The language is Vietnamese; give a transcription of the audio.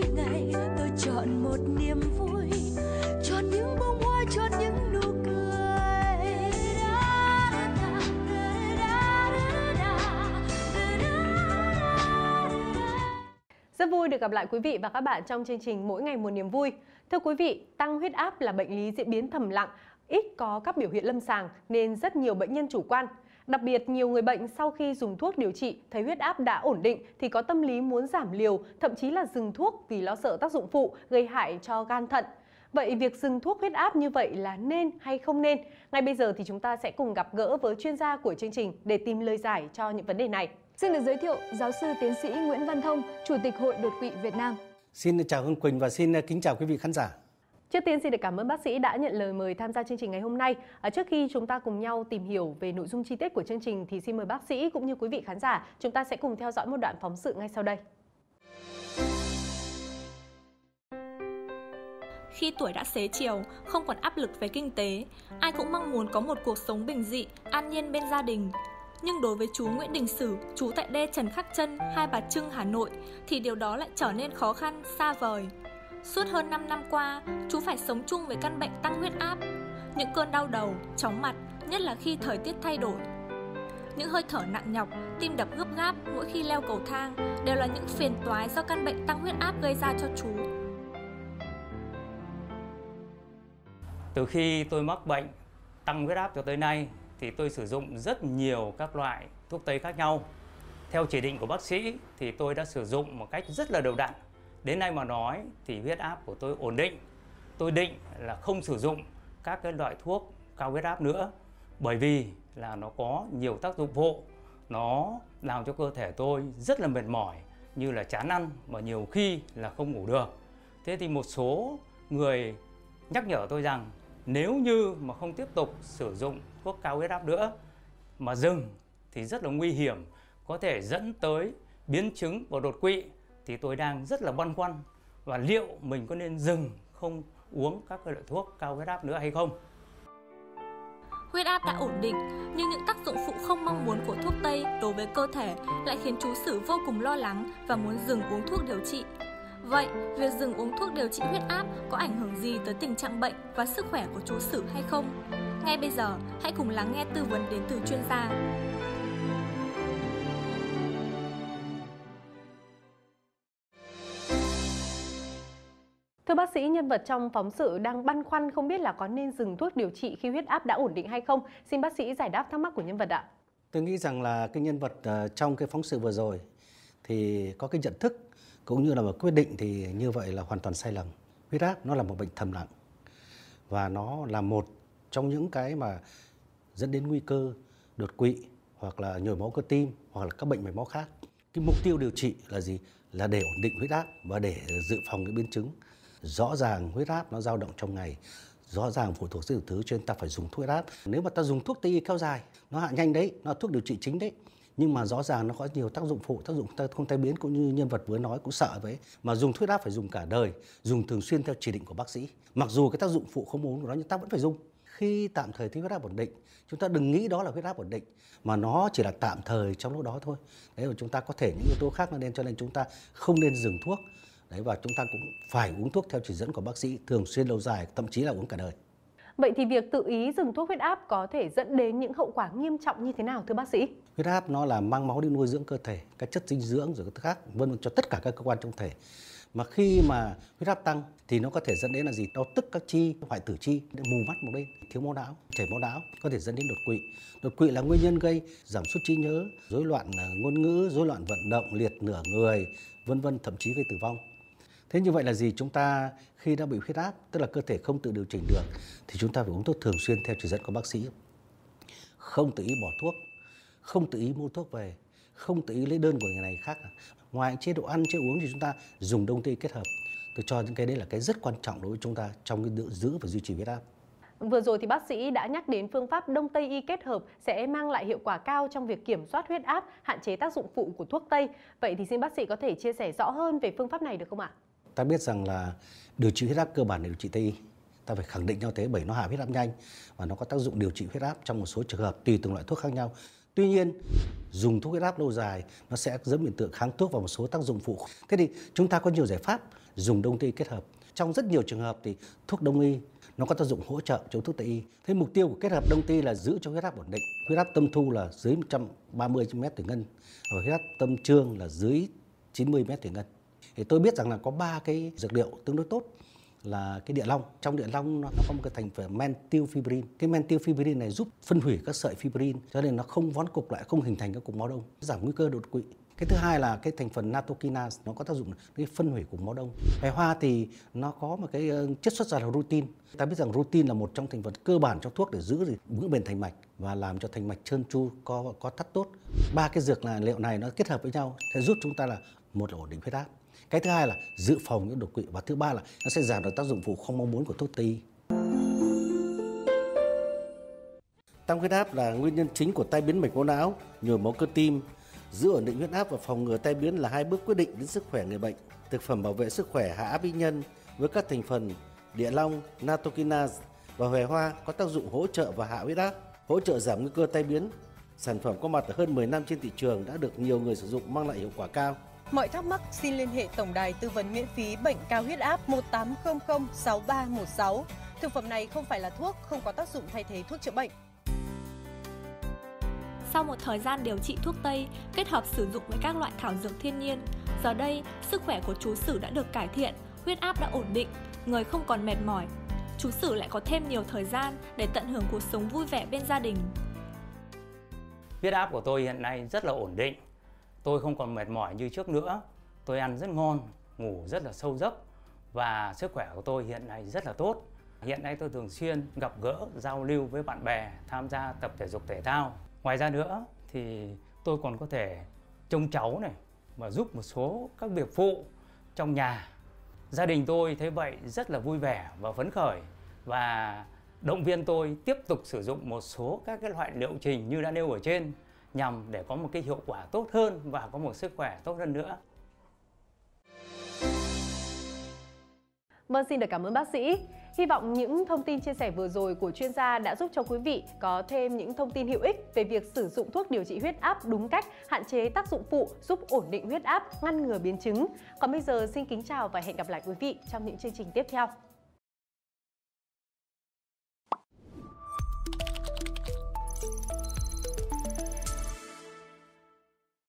mỗi ngày tôi chọn một niềm vui chọn những bông hoa chọn những nụ cười Rất vui được gặp lại quý vị và các bạn trong chương trình Mỗi ngày một niềm vui. Thưa quý vị, tăng huyết áp là bệnh lý diễn biến thầm lặng, ít có các biểu hiện lâm sàng nên rất nhiều bệnh nhân chủ quan. Đặc biệt, nhiều người bệnh sau khi dùng thuốc điều trị thấy huyết áp đã ổn định thì có tâm lý muốn giảm liều, thậm chí là dừng thuốc vì lo sợ tác dụng phụ gây hại cho gan thận. Vậy việc dừng thuốc huyết áp như vậy là nên hay không nên? Ngay bây giờ thì chúng ta sẽ cùng gặp gỡ với chuyên gia của chương trình để tìm lời giải cho những vấn đề này. Xin được giới thiệu giáo sư tiến sĩ Nguyễn Văn Thông, Chủ tịch Hội đột quỵ Việt Nam. Xin chào Hương Quỳnh và xin kính chào quý vị khán giả. Trước tiên xin được cảm ơn bác sĩ đã nhận lời mời tham gia chương trình ngày hôm nay. À, trước khi chúng ta cùng nhau tìm hiểu về nội dung chi tiết của chương trình thì xin mời bác sĩ cũng như quý vị khán giả chúng ta sẽ cùng theo dõi một đoạn phóng sự ngay sau đây. Khi tuổi đã xế chiều, không còn áp lực về kinh tế, ai cũng mong muốn có một cuộc sống bình dị, an nhiên bên gia đình. Nhưng đối với chú Nguyễn Đình Sử, chú tại đê Trần Khắc Trân, Hai Bà Trưng, Hà Nội, thì điều đó lại trở nên khó khăn, xa vời. Suốt hơn 5 năm qua, chú phải sống chung với căn bệnh tăng huyết áp. Những cơn đau đầu, chóng mặt, nhất là khi thời tiết thay đổi. Những hơi thở nặng nhọc, tim đập gấp gáp mỗi khi leo cầu thang đều là những phiền toái do căn bệnh tăng huyết áp gây ra cho chú. Từ khi tôi mắc bệnh tăng huyết áp cho tới nay thì tôi sử dụng rất nhiều các loại thuốc tây khác nhau. Theo chỉ định của bác sĩ thì tôi đã sử dụng một cách rất là đều đặn. Đến nay mà nói thì huyết áp của tôi ổn định. Tôi định là không sử dụng các cái loại thuốc cao huyết áp nữa, bởi vì là nó có nhiều tác dụng phụ. Nó làm cho cơ thể tôi rất là mệt mỏi, như là chán ăn và nhiều khi là không ngủ được. Thế thì một số người nhắc nhở tôi rằng nếu như mà không tiếp tục sử dụng thuốc cao huyết áp nữa mà dừng thì rất là nguy hiểm, có thể dẫn tới biến chứng và đột quỵ thì tôi đang rất là băn khoăn và liệu mình có nên dừng không uống các loại thuốc cao huyết áp nữa hay không Huyết áp đã ổn định, nhưng những tác dụng phụ không mong muốn của thuốc Tây đối với cơ thể lại khiến chú Sử vô cùng lo lắng và muốn dừng uống thuốc điều trị. Vậy, việc dừng uống thuốc điều trị huyết áp có ảnh hưởng gì tới tình trạng bệnh và sức khỏe của chú Sử hay không? Ngay bây giờ, hãy cùng lắng nghe tư vấn đến từ chuyên gia. Thưa bác sĩ, nhân vật trong phóng sự đang băn khoăn không biết là có nên dừng thuốc điều trị khi huyết áp đã ổn định hay không. Xin bác sĩ giải đáp thắc mắc của nhân vật ạ. Tôi nghĩ rằng là cái nhân vật ờ, trong cái phóng sự vừa rồi thì có cái nhận thức cũng như là một quyết định thì như vậy là hoàn toàn sai lầm. Huyết áp nó là một bệnh thầm lặng và nó là một trong những cái mà dẫn đến nguy cơ đột quỵ hoặc là nhồi máu cơ tim hoặc là các bệnh mạch máu khác. Cái mục tiêu điều trị là gì? Là để ổn định huyết áp và để dự phòng cái biến chứng. Rõ ràng huyết áp nó dao động trong ngày, rõ ràng phụ thuộc rất nhiều thứ cho nên ta phải dùng thuốc huyết áp. Nếu mà ta dùng thuốc tây kéo dài, nó hạ nhanh đấy, nó là thuốc điều trị chính đấy. Nhưng mà rõ ràng nó có nhiều tác dụng phụ tác dụng không tai biến cũng như nhân vật vừa nói cũng sợ vậy. Mà dùng thuốc áp phải dùng cả đời dùng thường xuyên theo chỉ định của bác sĩ. Mặc dù cái tác dụng phụ không muốn của nó nhưng ta vẫn phải dùng. Khi tạm thời thấy huyết áp ổn định chúng ta đừng nghĩ đó là huyết áp ổn định mà nó chỉ là tạm thời trong lúc đó thôi. Đấy là chúng ta có thể những yếu tố khác nên cho nên chúng ta không nên dừng thuốc đấy và chúng ta cũng phải uống thuốc theo chỉ dẫn của bác sĩ thường xuyên lâu dài thậm chí là uống cả đời. Vậy thì việc tự ý dừng thuốc huyết áp có thể dẫn đến những hậu quả nghiêm trọng như thế nào thưa bác sĩ? huyết áp nó là mang máu đi nuôi dưỡng cơ thể các chất dinh dưỡng rồi các thứ khác vân vân cho tất cả các cơ quan trong thể. Mà khi mà huyết áp tăng thì nó có thể dẫn đến là gì? Đau tức các chi hoại tử chi mù mắt một bên thiếu máu não chảy máu não có thể dẫn đến đột quỵ. Đột quỵ là nguyên nhân gây giảm sút trí nhớ rối loạn à, ngôn ngữ rối loạn vận động liệt nửa người vân vân thậm chí gây tử vong Thế như vậy là gì? Chúng ta khi đã bị huyết áp, tức là cơ thể không tự điều chỉnh được, thì chúng ta phải uống thuốc thường xuyên theo chỉ dẫn của bác sĩ. Không tự ý bỏ thuốc, không tự ý mua thuốc về, không tự ý lấy đơn của người này khác. Ngoài chế độ ăn, chế độ uống thì chúng ta dùng đông tây kết hợp. Tôi cho những cái đấy là cái rất quan trọng đối với chúng ta trong cái giữ và duy trì huyết áp. Vừa rồi thì bác sĩ đã nhắc đến phương pháp Đông Tây y kết hợp sẽ mang lại hiệu quả cao trong việc kiểm soát huyết áp, hạn chế tác dụng phụ của thuốc Tây. Vậy thì xin bác sĩ có thể chia sẻ rõ hơn về phương pháp này được không ạ? Ta biết rằng là điều trị huyết áp cơ bản là điều trị Tây y. Ta phải khẳng định nhau thế bởi nó hạ huyết áp nhanh và nó có tác dụng điều trị huyết áp trong một số trường hợp tùy từng loại thuốc khác nhau. Tuy nhiên, dùng thuốc huyết áp lâu dài nó sẽ dẫn hiện tượng kháng thuốc và một số tác dụng phụ. Thế thì chúng ta có nhiều giải pháp dùng đông y kết hợp. Trong rất nhiều trường hợp thì thuốc đông y nó có tác dụng hỗ trợ chống thuốc tây y. Thế mục tiêu của kết hợp đông tây là giữ cho huyết áp ổn định. Huyết áp tâm thu là dưới 130 m thủy ngân và huyết áp tâm trương là dưới 90 m thủy ngân. Thì tôi biết rằng là có ba cái dược liệu tương đối tốt là cái địa long. Trong địa long nó, nó có một cái thành phần menthylfibrin cái menthylfibrin này giúp phân hủy các sợi fibrin cho nên nó không vón cục lại không hình thành các cục máu đông giảm nguy cơ đột quỵ. Cái thứ hai là cái thành phần natokinase nó có tác dụng cái phân hủy cục máu đông. Bài hoa thì nó có một cái ờ, chất xuất ra là rutin. Ta biết rằng rutin là một trong thành phần cơ bản trong thuốc để giữ vững bền thành mạch và làm cho thành mạch trơn tru có có thắt tốt. Ba cái dược là liệu này nó kết hợp với nhau sẽ giúp chúng ta là một là ổn định huyết áp cái thứ hai là dự phòng những đột quỵ và thứ ba là nó sẽ giảm được tác dụng phụ không mong muốn của thuốc tây. Tăng huyết áp là nguyên nhân chính của tai biến mạch máu não, nhồi máu cơ tim, giữ ổn định huyết áp và phòng ngừa tai biến là hai bước quyết định đến sức khỏe người bệnh. Thực phẩm bảo vệ sức khỏe hạ áp y nhân với các thành phần địa long, natokinase và hòe hoa có tác dụng hỗ trợ và hạ huyết áp, hỗ trợ giảm nguy cơ tai biến. Sản phẩm có mặt ở hơn 10 năm trên thị trường đã được nhiều người sử dụng mang lại hiệu quả cao. Mọi thắc mắc xin liên hệ tổng đài tư vấn miễn phí bệnh cao huyết áp 1800 6316. Thực phẩm này không phải là thuốc, không có tác dụng thay thế thuốc chữa bệnh. Sau một thời gian điều trị thuốc Tây kết hợp sử dụng với các loại thảo dược thiên nhiên, giờ đây sức khỏe của chú Sử đã được cải thiện, huyết áp đã ổn định, người không còn mệt mỏi. Chú Sử lại có thêm nhiều thời gian để tận hưởng cuộc sống vui vẻ bên gia đình. Huyết áp của tôi hiện nay rất là ổn định, tôi không còn mệt mỏi như trước nữa. Tôi ăn rất ngon, ngủ rất là sâu giấc và sức khỏe của tôi hiện nay rất là tốt. Hiện nay tôi thường xuyên gặp gỡ, giao lưu với bạn bè, tham gia tập thể dục thể thao. Ngoài ra nữa thì tôi còn có thể trông cháu này và giúp một số các việc phụ trong nhà. Gia đình tôi thấy vậy rất là vui vẻ và phấn khởi và động viên tôi tiếp tục sử dụng một số các cái loại liệu trình như đã nêu ở trên nhằm để có một cái hiệu quả tốt hơn và có một sức khỏe tốt hơn nữa. Vâng, xin được cảm ơn bác sĩ. Hy vọng những thông tin chia sẻ vừa rồi của chuyên gia đã giúp cho quý vị có thêm những thông tin hữu ích về việc sử dụng thuốc điều trị huyết áp đúng cách, hạn chế tác dụng phụ, giúp ổn định huyết áp, ngăn ngừa biến chứng. Còn bây giờ xin kính chào và hẹn gặp lại quý vị trong những chương trình tiếp theo.